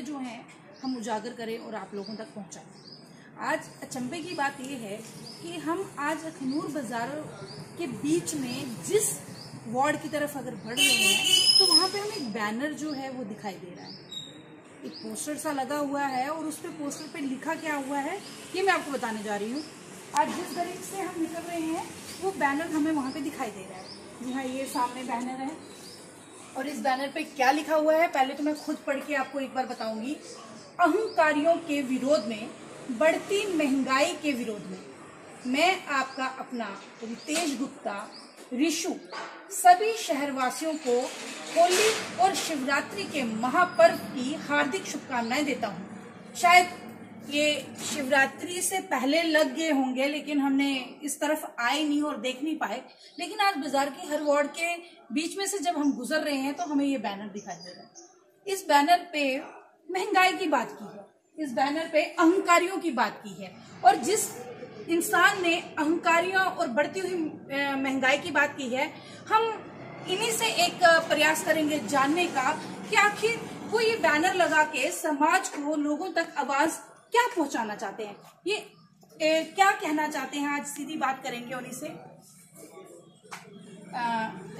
चीज़ें जो हैं, हम उजागर करें और आप लोगों तक पहुँचाएँ। आज अचंभे की बात यह है कि हम आज अखनूर बाज़ार के बीच में जिस वार्ड की तरफ़ अगर बढ़ रहे हैं तो वहाँ पे हमें एक बैनर जो है वो दिखाई दे रहा है। एक पोस्टर सा लगा हुआ है और उस पर पोस्टर पे लिखा क्या हुआ है, ये मैं आपको बताने जा रही हूँ। आज जिस गरीब से हम निकल रहे हैं, वो बैनर हमें वहाँ पे दिखाई दे रहा है। जी हाँ ये सामने बैनर है। और इस बैनर पे क्या लिखा हुआ है, पहले तो मैं खुद पढ़ के आपको एक बार बताऊँगी। अहंकारियों के विरोध में, बढ़ती महँगाई के विरोध में। मैं आपका अपना रितेश गुप्ता ऋषु सभी शहरवासियों को होली और शिवरात्रि के महापर्व की हार्दिक शुभकामनाएँ देता हूँ। शायद ये शिवरात्रि से पहले लग गए होंगे, लेकिन हमने इस तरफ़ आए नहीं और देख नहीं पाए। लेकिन आज बाज़ार के हर वार्ड के बीच में से जब हम गुजर रहे हैं तो हमें ये बैनर दिखाई दे रहा है। इस बैनर पे महँगाई की बात की है। इस बैनर पे अहंकारियों की बात की है। और जिस इंसान ने अहंकारियों और बढ़ती हुई महँगाई की बात की है, हम इन्हीं से एक प्रयास करेंगे जानने का कि आखिर वो ये बैनर लगा के समाज को लोगों तक आवाज़ क्या पहुंचाना चाहते हैं? ये ए, क्या कहना चाहते हैं? आज सीधी बात करेंगे उन्हीं से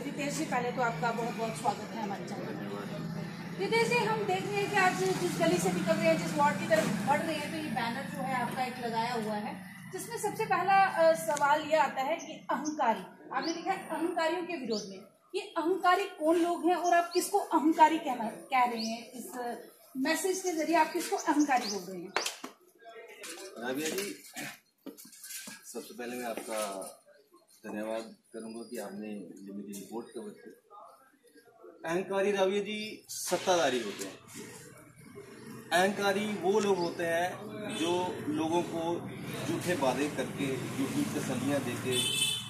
रितेश जी पहले तो आपका बहुत बहुत स्वागत है हमारे चैनल रितेश जी हम देख रहे हैं कि आज जिस गली से निकल रहे हैं जिस वार्ड की तरफ़ बढ़ रहे हैं तो ये बैनर जो है आपका एक लगाया हुआ है जिसमें सबसे पहला सवाल ये आता है कि अहंकारी आपने लिखा है अहंकारियों के विरोध में। ये अहंकारी कौन लोग हैं और आप किसको अहंकारी कहना कह रहे हैं? इस मैसेज के ज़रिए आप किसको अहंकारी बोल रहे हैं? राबिया जी, सबसे पहले मैं आपका धन्यवाद करूँगा कि आपने ये मेरी रिपोर्ट कवर की अहंकारी राबिया जी सत्ताधारी होते हैं। अहंकारी वो लोग होते हैं जो लोगों को झूठे वादे करके झूठी तसलियाँ दे के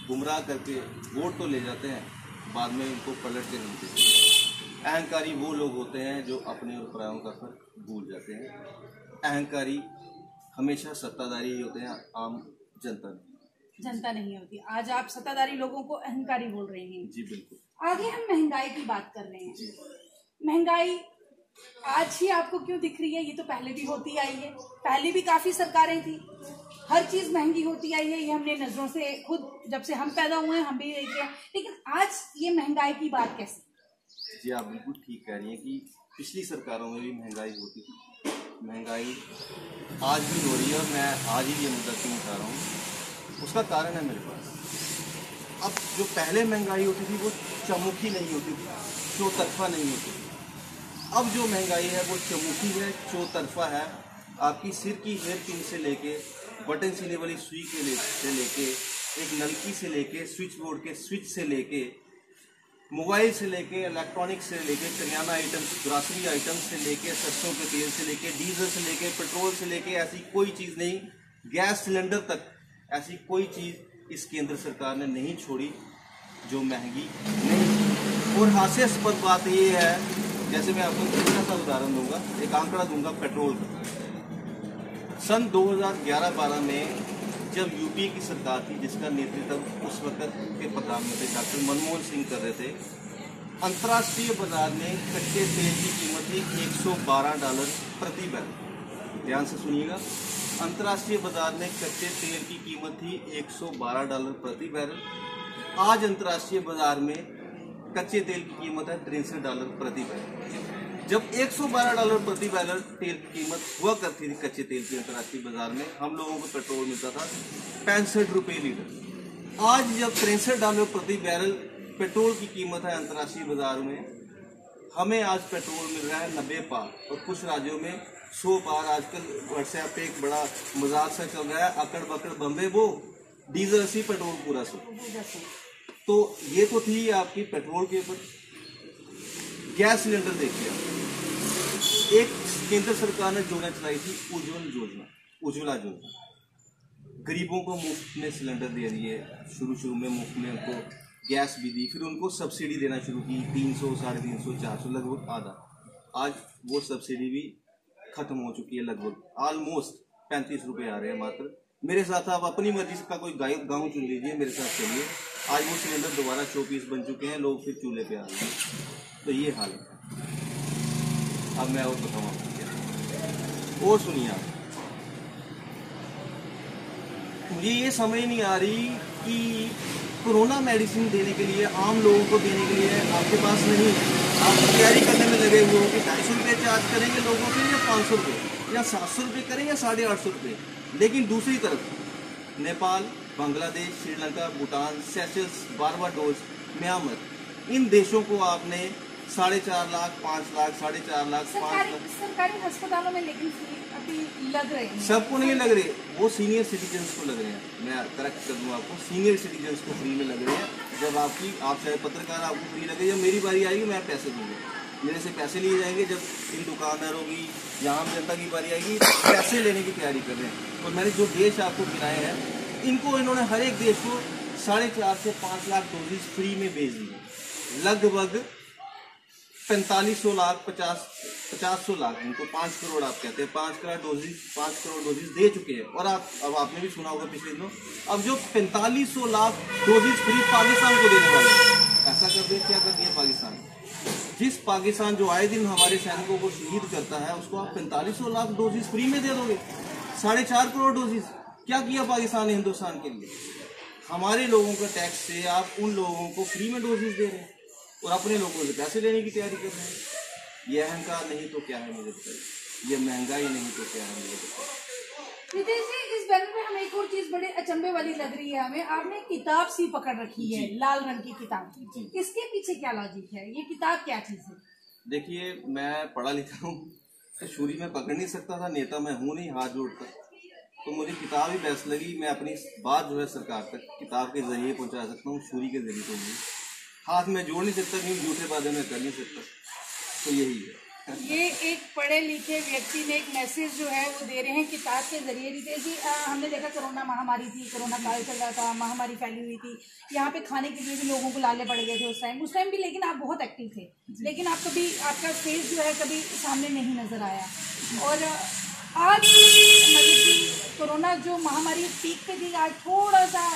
गुमराह करके वोट तो ले जाते हैं, बाद में उनको पलट के नहीं देते। अहंकारी वो लोग होते हैं जो अपने और का फ़र्क भूल जाते हैं। अहंकारी हमेशा सत्ताधारी ही होते हैं आम जनता। जनता नहीं होती। आज आप सत्ताधारी लोगों को अहंकारी बोल रहे हैं। जी बिल्कुल। आगे हम महँगाई की बात कर रहे हैं। महँगाई आज ही आपको क्यों दिख रही है? ये तो पहले भी होती आई है। पहले भी काफ़ी सरकारें थी। हर चीज़ महँगी होती आई है। ये हमने नज़रों से खुद जब से हम पैदा हुए हैं हम भी देखे हैं। लेकिन आज ये महँगाई की बात कैसे? जी आप बिल्कुल ठीक कह रही हैं कि पिछली सरकारों में भी महँगाई होती थी। महँगाई आज भी हो रही है और मैं आज ही ये मुद्दा क्यों उठा रहा हूँ? उसका कारण है मेरे पास। अब जो पहले महँगाई होती थी वो चमुखी नहीं होती थी चौतरफा नहीं होती थी। अब जो महँगाई है वो चमुखी है चौतरफा है। आपकी सिर की हेयर पिन से लेके बटन सीने वाली सुई के ले, से लेके एक नलकी से लेके स्विच बोर्ड के स्विच से लेके मोबाइल से लेके इलेक्ट्रॉनिक से लेके करियाना आइटम्स ग्रासरी आइटम्स से लेके, सरसों के तेल से लेके डीजल से लेके पेट्रोल से लेके, ऐसी कोई चीज़ नहीं। गैस सिलेंडर तक, ऐसी कोई चीज़ इस केंद्र सरकार ने नहीं छोड़ी जो महँगी नहीं। और हास्यास्पद बात ये है, जैसे मैं आपको छोटा सा उदाहरण दूँगा, एक आंकड़ा दूँगा पेट्रोल का। सन 2011-12 में जब यूपी की सरकार थी, जिसका नेतृत्व उस वक्त के प्रधानमंत्री डॉक्टर मनमोहन सिंह कर रहे थे, अंतर्राष्ट्रीय बाज़ार में कच्चे तेल की कीमत थी 112 डॉलर प्रति बैरल। ध्यान से सुनिएगा, अंतर्राष्ट्रीय बाज़ार में कच्चे तेल की कीमत थी 112 डॉलर प्रति बैरल। आज अंतर्राष्ट्रीय बाज़ार में कच्चे तेल की कीमत है तिरसठ डॉलर प्रति बैरल। जब 112 डॉलर प्रति बैरल तेल की कीमत हुआ करती थी कच्चे तेल की अंतर्राष्ट्रीय बाज़ार में, हम लोगों को पेट्रोल मिलता था पैंसठ रुपये लीटर। आज जब तिरसठ डॉलर प्रति बैरल पेट्रोल की कीमत है अंतर्राष्ट्रीय बाज़ार में, हमें आज पेट्रोल मिल रहा है नब्बे पार, और कुछ राज्यों में सौ पार। आजकल व्हाट्सएप पे एक बड़ा मज़ाक सा चल रहा है अकड़ बकड़ बम्बे वो डीजल अस्सी पेट्रोल पूरा सौ। तो ये तो थी आपकी पेट्रोल के ऊपर। गैस सिलेंडर देखिए एक केंद्र सरकार ने योजना चलाई थी उज्ज्वल योजना, उज्ज्वला योजना। गरीबों को मुफ़्त में सिलेंडर दे दिए शुरू शुरू में मुफ़्त में उनको गैस भी दी, फिर उनको सब्सिडी देना शुरू की, तीन सौ, साढ़े तीन सौ, चार सौ, लगभग आधा। आज वो सब्सिडी भी खत्म हो चुकी है लगभग ऑलमोस्ट पैंतीस रुपये आ रहे हैं मात्र। मेरे साथ आप अपनी मर्ज़ी का कोई गाय, गाँव चुन लीजिए मेरे साथ चलिए। आज वो सिलेंडर दोबारा पीस बन चुके हैं, लोग फिर चूल्हे पे आ रहे हैं। तो ये हाल है। अब मैं और बताऊँ और सुनिए आप। मुझे ये समझ नहीं आ रही कि कोरोना मेडिसिन देने के लिए, आम लोगों को देने के लिए आपके पास नहीं है। आप तैयारी करने में लगे हुए हो कि ढाई सौ रुपये चार्ज करेंगे लोगों के या पाँच सौ रुपये, या सात सौ रुपये करें या साढ़े आठ सौ रुपये। लेकिन दूसरी तरफ़, Nepal, Bangladesh, Sri Lanka, Bhutan Seychelles Barbados Myanmar, इन देशों को आपने साढ़े चार लाख पाँच लाख साढ़े चार लाख पाँच लाख। सरकारी अस्पतालों में लेकिन अभी लग रहे हैं। सबको नहीं लग रहे वो सीनियर सिटीजन्स को लग रहे हैं। मैं करेक्ट कर दूँ आपको सीनियर सिटीजन्स को फ्री में लग रहे हैं। जब आपकी आप चाहे पत्रकार आपको फ्री लगे जब मेरी बारी आएगी मैं पैसे दूँगा। मेरे से पैसे लिए जाएँगे जब इन दुकानदारों की या आम जनता की बारी आएगी पैसे लेने की तैयारी कर रहे हैं। और मैंने जो देश आपको गिनाए हैं इनको इन्होंने हर एक देश को साढ़े चार से पाँच लाख डोजेज फ्री में भेज दिए। लगभग पैंतालीस सौ लाख, पचास पचास सौ लाख उनको पाँच करोड़ आप कहते हैं। पाँच करोड़ डोजेज पाँच करोड़ डोजेज दे चुके हैं। और आप, अब आपने भी सुना होगा पिछले दिनों, अब जो पैंतालीस सौ लाख डोजेज फ्री पाकिस्तान को देने वाले ऐसा कर दे, क्या कर दिया पाकिस्तान? जिस पाकिस्तान जो आए दिन हमारे सैनिकों को शहीद करता है, उसको आप पैंतालीस सौ लाख डोजेज फ्री में दे दोगे। साढ़े चार करोड़ डोजेज क्या किया पाकिस्तान ने हिंदुस्तान के लिए? हमारे लोगों का टैक्स से आप उन लोगों को फ्री में डोजेज दे रहे हैं। और अपने लोगों से पैसे लेने की तैयारी कर रहे हैं। ये अहंकार नहीं तो क्या है मुझे बताइए ये महँगाई नहीं तो क्या है मुझे बताइए रितेश जी इस बैनर में हमें एक और चीज़ बड़े अचंभे वाली लग रही है हमें। आपने किताब सी पकड़ रखी है लाल रंग की किताब। इसके पीछे क्या लॉजिक है? ये किताब क्या चीज़ है? देखिए मैं पढ़ा लिखा हूँ। तो छुरी में पकड़ नहीं सकता था नेता मैं हूँ नहीं हाथ जोड़कर। तो मुझे किताब ही बेस्ट लगी। मैं अपनी बात जो है सरकार तक किताब के ज़रिए पहुँचा सकता हूँ छुरी के ज़रिए तो नहीं। हाथ में जोड़ नहीं सकता क्योंकि झूठे बातें में कर नहीं सकता। तो यही है। ये एक पढ़े लिखे व्यक्ति ने एक मैसेज जो है वो दे रहे हैं किताब के ज़रिए। रितेश जी आ, हमने देखा कोरोना महामारी थी कोरोना काल चल रहा था महामारी फैली हुई थी। यहाँ पे खाने के लिए भी लोगों को लाले पड़ गए थे उस टाइम उस टाइम भी लेकिन आप बहुत एक्टिव थे। लेकिन आप कभी आपका फेस जो है कभी सामने नहीं नज़र आया। और आज मतलब कि कोरोना जो महामारी पीक पे थी आज थोड़ा सा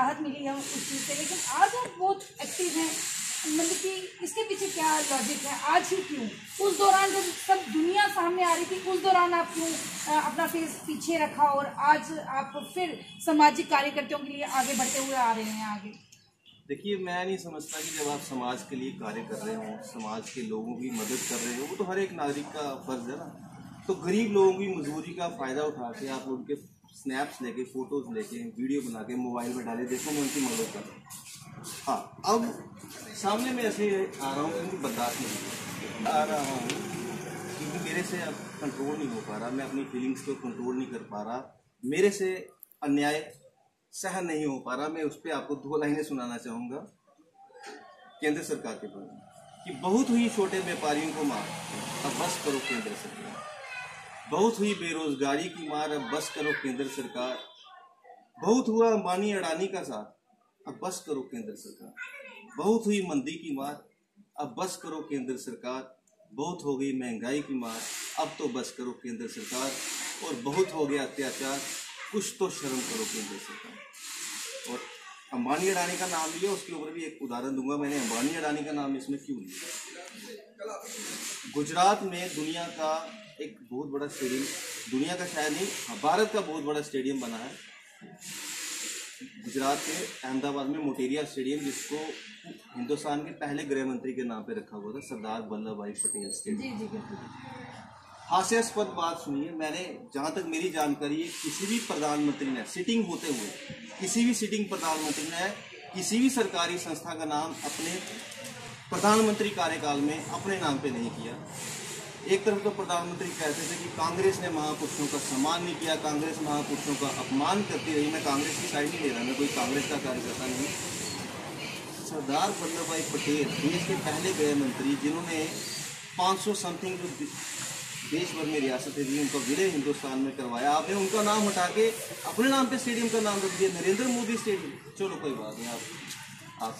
राहत मिली है उस चीज़ से। लेकिन आज आप बहुत एक्टिव हैं। मतलब कि इसके पीछे क्या लॉजिक है? आज ही क्यों? उस दौरान जब सब दुनिया सामने आ रही थी, उस दौरान आप क्यों अपना फेस पीछे रखा और आज आप फिर सामाजिक कार्यकर्ताओं के लिए आगे बढ़ते हुए आ रहे हैं आगे? देखिए, मैं नहीं समझता कि जब आप समाज के लिए कार्य कर रहे हो, समाज के लोगों की मदद कर रहे हो, वो तो हर एक नागरिक का फ़र्ज़ है ना। तो गरीब लोगों की मजदूरी का फ़ायदा उठा के आप उनके स्नैप्स लेके फ़ोटोज़ लेके वीडियो बना के मोबाइल में डाले, देखो मैं उनकी मदद कर हाँ। अब सामने में ऐसे आ रहा हूँ बर्दाश्त नहीं आ रहा हूँ, क्योंकि मेरे से अब कंट्रोल नहीं हो पा रहा, मैं अपनी फीलिंग्स को कंट्रोल नहीं कर पा रहा। मेरे से अन्याय सहन नहीं हो पा रहा, मैं उस पर आपको दो लाइनें सुनाना चाहूँगा। केंद्र सरकार के बारे में कि बहुत हुई छोटे व्यापारियों को मार, अब बस करो केंद्र सरकार। बहुत हुई बेरोजगारी की मार, अब बस करो केंद्र सरकार। बहुत हुआ अंबानी अडानी का साथ, अब बस करो केंद्र सरकार। बहुत हुई मंदी की मार, अब बस करो केंद्र सरकार। बहुत हो गई महँगाई की मार, अब तो बस करो केंद्र सरकार। और बहुत हो गया अत्याचार, कुछ तो शर्म करो केंद्र सरकार। और अंबानी अडानी का नाम लिया, उसके ऊपर भी एक उदाहरण दूँगा मैंने, अंबानी अडानी का नाम इसमें क्यों लिया? गुजरात में दुनिया का एक बहुत बड़ा स्टेडियम दुनिया का शायद नहीं हाँ, भारत का बहुत बड़ा स्टेडियम बना है। गुजरात के अहमदाबाद में मोटेरिया स्टेडियम जिसको हिंदुस्तान के पहले गृह मंत्री के नाम पे रखा हुआ था सरदार वल्लभ भाई पटेल स्टेडियम। जी जी हास्यास्पद बात सुनिए मैंने जहाँ तक मेरी जानकारी है किसी भी प्रधानमंत्री ने सिटिंग होते हुए किसी भी सिटिंग प्रधानमंत्री ने किसी भी सरकारी संस्था का नाम अपने प्रधानमंत्री कार्यकाल में अपने नाम पे नहीं किया। एक तरफ़ तो प्रधानमंत्री कहते थे कि कांग्रेस ने महापुरुषों का सम्मान नहीं किया, कांग्रेस महापुरुषों का अपमान करती रही। मैं कांग्रेस की साइड नहीं ले रहा, मैं कोई कांग्रेस का कार्यकर्ता नहीं सरदार वल्लभ भाई पटेल, देश के पहले गृह मंत्री, जिन्होंने 500 समथिंग जो देश भर में रियासतें दी उनका विलय हिंदुस्तान में करवाया। आपने उनका नाम हटा के, अपने नाम पे स्टेडियम का नाम रख दिया। नरेंद्र मोदी स्टेडियम चलो, कोई बात नहीं, आप आप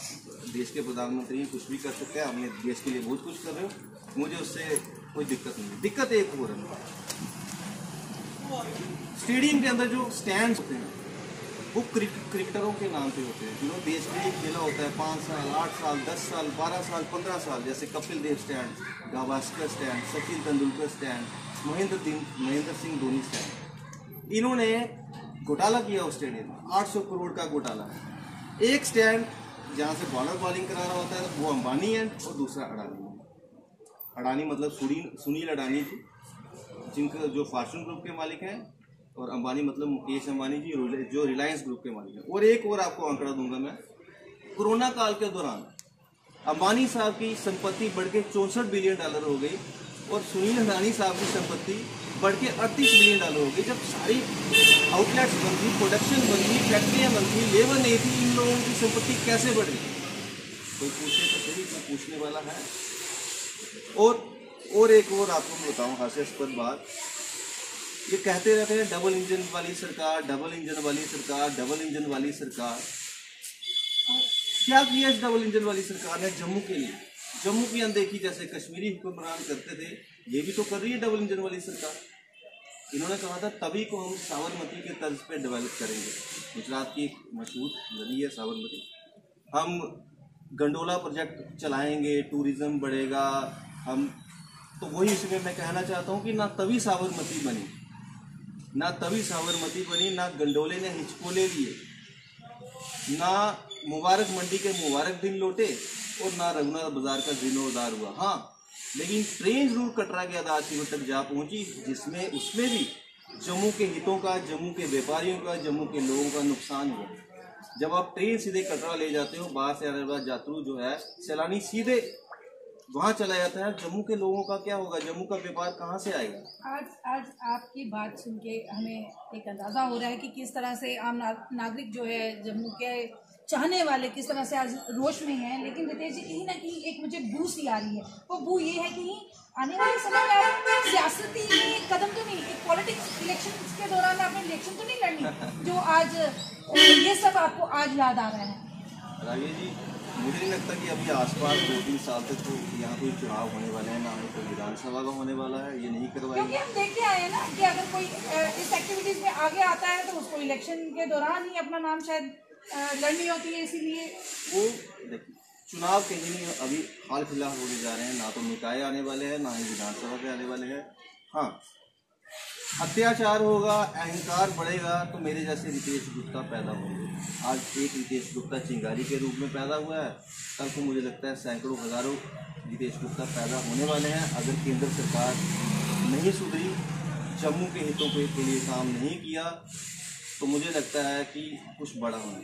देश के प्रधानमंत्री हैं, कुछ भी कर सकते हैं आपने देश के लिए बहुत कुछ कर रहे हो। मुझे उससे कोई दिक्कत नहीं दिक्कत एक हो। रही स्टेडियम के अंदर जो स्टैंड होते हैं वो क्रिकेटरों के नाम पे होते हैं। जिन्होंने देश के लिए खेला होता है पाँच साल आठ साल दस साल बारह साल पंद्रह साल जैसे Kapil Dev stand Gavaskar stand Sachin Tendulkar stand Mahendra Mahendra Singh Dhoni stand इन्होंने घोटाला किया उस स्टेडियम में। आठ सौ करोड़ का घोटाला। एक स्टैंड जहाँ से बॉलर बॉलिंग करा रहा होता है, वो अंबानी है और दूसरा अडानी है। अडानी मतलब सुनील सुनील अडानी जी, जिनका जो फॉर्चून ग्रुप के मालिक हैं, और अंबानी मतलब मुकेश अंबानी जी जो रिलायंस ग्रुप के मालिक हैं। और एक और आपको आंकड़ा दूँगा मैं। कोरोना काल के दौरान, अंबानी साहब की संपत्ति बढ़ के चौंसठ बिलियन डॉलर हो गई, और सुनील अडानी साहब की संपत्ति बढ़ के अड़तीस बिलियन डॉलर हो गई जब सारी आउटलेट्स बंद थी प्रोडक्शन बंद थी फैक्ट्रियाँ बंद थी लेबर नहीं थी, इन लोगों की संपत्ति कैसे बढ़? गई कोई पूछे तो सही, कोई पूछने वाला है। और और एक और आपको मैं बताऊँ हास्यास्पद बात। ये कहते रहते हैं डबल इंजन वाली सरकार डबल इंजन वाली सरकार डबल इंजन वाली सरकार। क्या किया इस डबल इंजन वाली सरकार ने? जम्मू के लिए। जम्मू की अनदेखी, जैसे कश्मीरी हुक्मरान करते थे ये भी तो कर रही है डबल इंजन वाली सरकार। इन्होंने कहा था, तभी को हम साबरमती के तर्ज पे डेवलप करेंगे। गुजरात की एक मशहूर नदी है साबरमती। हम गंडोला प्रोजेक्ट चलाएँगे टूरिज़्म बढ़ेगा, हम तो वही इसमें मैं कहना चाहता हूँ कि ना तभी साबरमती बनी, ना तभी साबरमती बनी, ना गंडोले ने हिचकोले लिए, ना मुबारक मंडी के मुबारक दिन लौटे और ना रघुनाथ बाज़ार का जीर्णोद्धार हुआ। हाँ लेकिन ट्रेन ज़रूर कटरा के अदालत तक जा पहुँची, जिसमें उसमें भी जम्मू के हितों का, जम्मू के व्यापारियों का, जम्मू के लोगों का नुकसान हुआ। जब आप ट्रेन सीधे कटरा ले जाते हो, बाहर से आने वाला यात्रु जो है, सैलानी सीधे वहाँ चला जाता है। जम्मू के लोगों का क्या होगा? जम्मू का व्यापार कहाँ से आएगा? आज आज आपकी बात सुन के हमें एक अंदाज़ा हो रहा है कि किस तरह से आम नागरिक जो है जम्मू के चाहने वाले किस तरह से आज रोश में हैं लेकिन रितेश जी कहीं ना कहीं एक मुझे बू सी आ रही है। वो बू ये है कि आने वाले समय में आप सियासती कदम तो नहीं एक पॉलिटिक्स इलेक्शन के दौरान आपने इलेक्शन तो नहीं लड़नी जो आज ये सब आपको आज याद आ रहा है। राजे जी मुझे नहीं लगता कि अभी आसपास दो तीन साल तक तो यहाँ कोई चुनाव होने वाले हैं ना ही कोई विधानसभा का होने वाला है ये नहीं करवाएँगे क्योंकि हम देखते आए हैं ना कि अगर कोई इस एक्टिविटीज़ में आगे आता है तो उसको इलेक्शन के दौरान ही अपना नाम शायद लड़नी होती है इसीलिए। वो चुनाव कहीं नहीं अभी हाल फ़िलहाल होने जा रहे हैं। ना तो निकाय आने वाले हैं, ना ही विधानसभा के आने वाले हैं। हाँ अत्याचार होगा, अहंकार बढ़ेगा तो मेरे जैसे रितेश गुप्ता पैदा होंगे। आज एक रितेश गुप्ता चिंगारी के रूप में पैदा हुआ है। कल को मुझे लगता है सैकड़ों हज़ारों रितेश गुप्ता पैदा होने वाले हैं। अगर केंद्र सरकार नहीं सुधरी, जम्मू के हितों के लिए काम नहीं किया तो मुझे लगता है कि कुछ बड़ा होना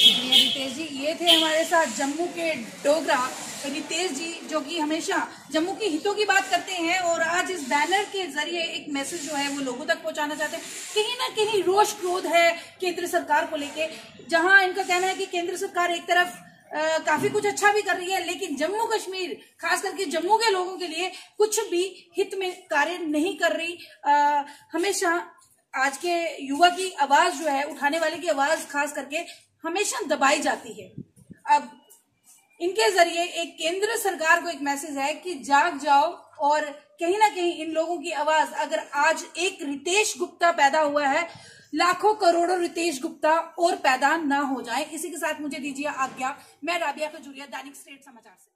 शुक्रिया रितेश जी। ये थे हमारे साथ जम्मू के डोगरा रितेश जी जो कि हमेशा जम्मू के हितों की बात करते हैं और आज इस बैनर के ज़रिए एक मैसेज जो है वो लोगों तक पहुंचाना चाहते हैं। कहीं ना कहीं रोष क्रोध है केंद्र सरकार को लेके जहाँ इनका कहना है कि केंद्र सरकार एक तरफ़ आ, काफ़ी कुछ अच्छा भी कर रही है लेकिन जम्मू कश्मीर खास करके जम्मू के लोगों के लिए कुछ भी हित में कार्य नहीं कर रही। आ, हमेशा आज के युवा की आवाज़ जो है, उठाने वाले की आवाज़ खास करके हमेशा दबाई जाती है। अब इनके ज़रिए एक केंद्र सरकार को एक मैसेज है कि जाग जाओ और कहीं ना कहीं इन लोगों की आवाज़, अगर आज एक रितेश गुप्ता पैदा हुआ है, लाखों करोड़ों रितेश गुप्ता और पैदा ना हो जाए। इसी के साथ मुझे दीजिए आज्ञा। मैं राबिया खजूरिया दैनिक स्टेट समाचार से।